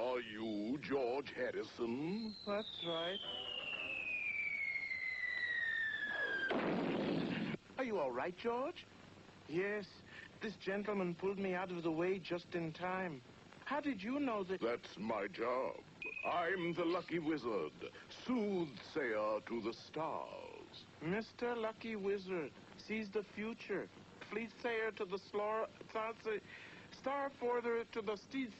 Are you George Harrison? That's right. Are you all right, George? Yes, this gentleman pulled me out of the way just in time. How did you know that? That's my job. I'm the lucky wizard, soothsayer to the stars. Mr. Lucky Wizard sees the future. Fleet sayer to the slor, star forther to the steeds.